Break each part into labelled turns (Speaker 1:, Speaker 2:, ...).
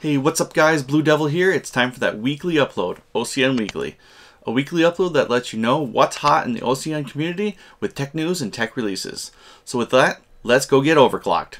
Speaker 1: Hey, what's up guys? Blue Devil here. It's time for that weekly upload, OCN Weekly. A weekly upload that lets you know what's hot in the OCN community with tech news and tech releases. So with that, let's go get overclocked.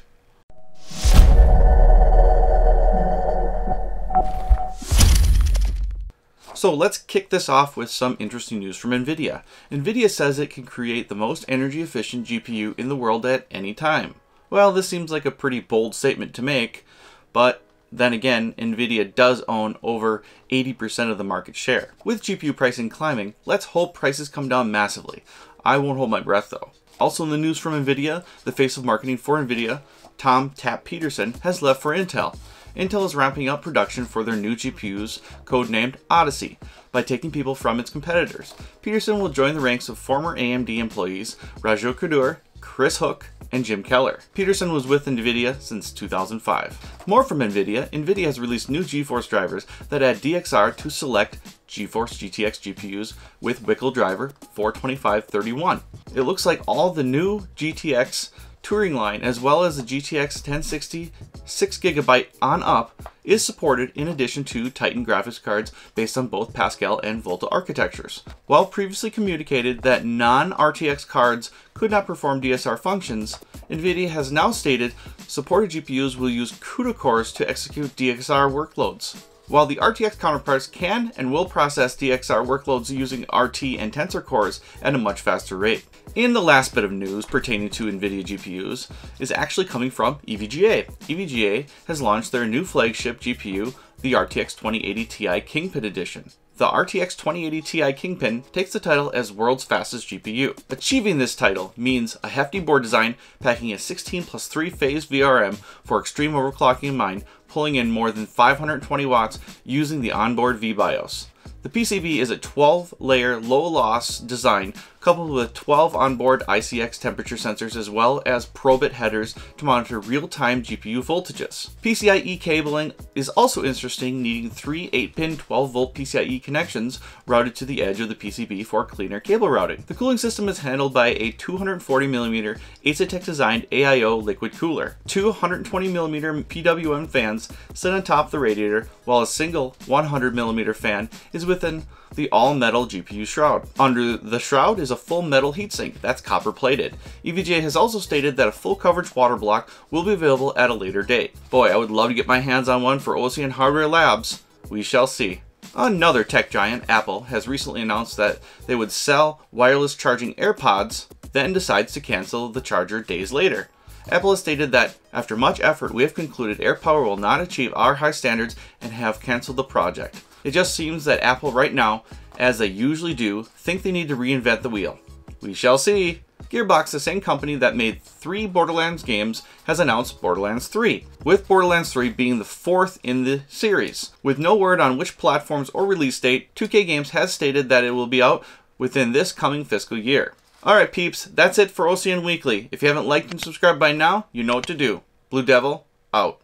Speaker 1: So let's kick this off with some interesting news from NVIDIA. NVIDIA says it can create the most energy efficient GPU in the world at any time. Well, this seems like a pretty bold statement to make, but then again, Nvidia does own over 80% of the market share. With GPU pricing climbing, let's hope prices come down massively. I won't hold my breath though. Also in the news from Nvidia, the face of marketing for Nvidia, Tom Tap Petersen, has left for Intel. Intel is ramping up production for their new GPUs, codenamed Odyssey, by taking people from its competitors. Petersen will join the ranks of former AMD employees Raja Koduri, Chris Hook, and Jim Keller. Petersen was with NVIDIA since 2005. More from NVIDIA, NVIDIA has released new GeForce drivers that add DXR to select GeForce GTX GPUs with WHQL driver 42531. It looks like all the new GTX Turing line, as well as the GTX 1060 6GB on up, is supported in addition to Titan graphics cards based on both Pascal and Volta architectures. While previously communicated that non-RTX cards could not perform DXR functions, NVIDIA has now stated supported GPUs will use CUDA cores to execute DXR workloads. While the RTX counterparts can and will process DXR workloads using RT and Tensor cores at a much faster rate. And the last bit of news pertaining to NVIDIA GPUs is actually coming from EVGA. EVGA has launched their new flagship GPU, the RTX 2080 Ti Kingpin Edition. The RTX 2080 Ti Kingpin takes the title as world's fastest GPU. Achieving this title means a hefty board design packing a 16 plus 3 phase VRM for extreme overclocking in mind, pulling in more than 520 watts using the onboard VBIOS. The PCB is a 12 layer low loss design coupled with 12 onboard ICX temperature sensors as well as ProbeIt headers to monitor real-time GPU voltages. PCIe cabling is also interesting, needing three 8-pin 12-volt PCIe connections routed to the edge of the PCB for cleaner cable routing. The cooling system is handled by a 240mm Asetek designed AIO liquid cooler. Two 120mm PWM fans sit on top of the radiator, while a single 100mm fan is within the all-metal GPU shroud. Under the shroud is a full metal heatsink that's copper plated. EVGA has also stated that a full coverage water block will be available at a later date. Boy, I would love to get my hands on one for OCN Hardware Labs. We shall see. Another tech giant, Apple, has recently announced that they would sell wireless charging AirPods, then decides to cancel the charger days later. Apple has stated that, after much effort, we have concluded AirPower will not achieve our high standards and have canceled the project. It just seems that Apple right now, as they usually do, think they need to reinvent the wheel. We shall see. Gearbox, the same company that made three Borderlands games, has announced Borderlands 3, with Borderlands 3 being the fourth in the series. With no word on which platforms or release date, 2K Games has stated that it will be out within this coming fiscal year. Alright peeps, that's it for OCN Weekly. If you haven't liked and subscribed by now, you know what to do. Blue Devil, out.